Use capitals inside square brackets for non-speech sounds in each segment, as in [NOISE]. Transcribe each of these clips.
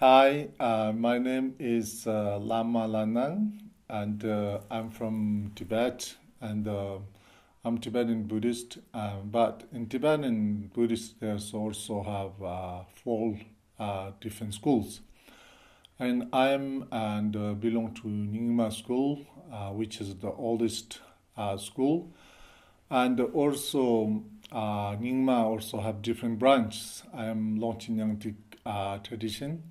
Hi, uh, my name is uh, Lama Lhanang, and uh, I'm from Tibet, and uh, I'm Tibetan Buddhist. Uh, but in Tibetan Buddhist, there's also have uh, four different schools, and I'm and belong to Nyingma School, which is the oldest school, and also uh, Nyingma also have different branches. I am Longchen Nyingtik tradition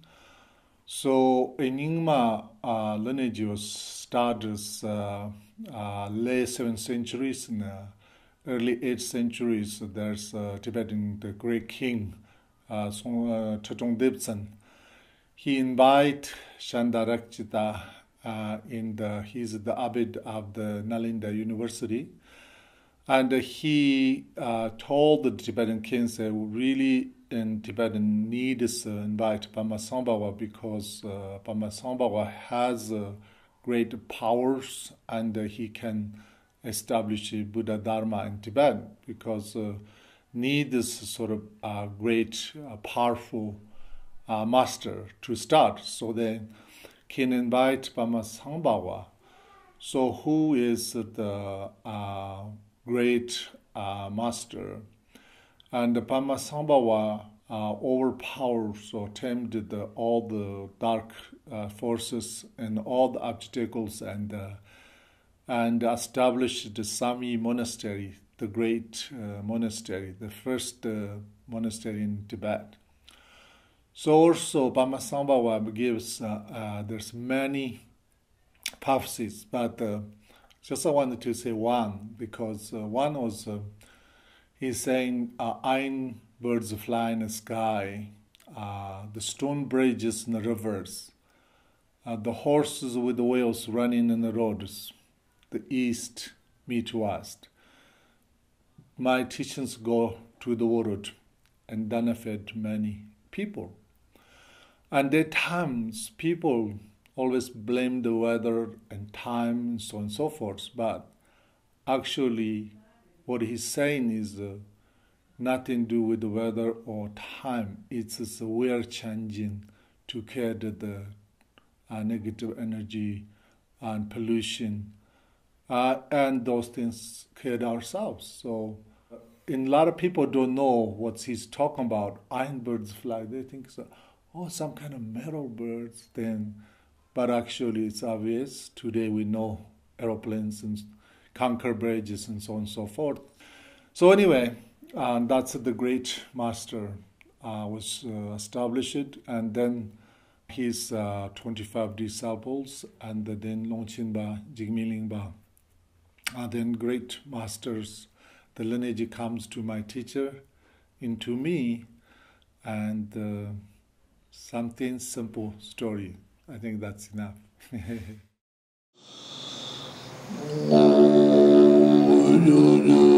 so Nyingma uh, lineage was started uh, uh, late 7th centuries and uh, early 8th centuries. There's uh, Tibetan, the great king, uh, uh Trisong Detsen. He invite Shantarakshita uh, in the, he's the abbot of the Nalanda University. And he uh, told the Tibetan kings that really in Tibetan need to invite Padmasambhava because uh, Padmasambhava has uh, great powers and uh, he can establish Buddha Dharma in Tibet because uh, need is sort of great, uh, powerful uh, master to start. So they can invite Padmasambhava. So who is the uh, great master? And Padmasambhava uh, overpowers or tempted the, all the dark uh, forces and all the obstacles and uh, and established the Samye monastery, the great uh, monastery, the first uh, monastery in Tibet. So also Padmasambhava gives uh, there's many prophecies, but just I wanted to say one because one was He's saying uh, iron birds fly in the sky, uh, the stone bridges in the rivers, uh, the horses with the wheels running in the roads, the east meet west. My teachings go to the world and benefit many people. And at times, people always blame the weather and time and so on and so forth, but actually, what he's saying is uh, nothing to do with the weather or time. It's just we are changing to care that the uh, negative energy and pollution uh, and those things care ourselves. So, in a lot of people don't know what he's talking about. Iron birds fly. They think so, oh, some kind of metal birds. Then, but actually, it's obvious. Today we know aeroplanes and conquer bridges and so on and so forth. So anyway, uh, that's the great master uh, was uh, established, and then his uh, 25 disciples, and then Longchenpa, Jigme Lingpa, and then great masters. The lineage comes to my teacher, into me, and uh, something simple story. I think that's enough. [LAUGHS] no, no.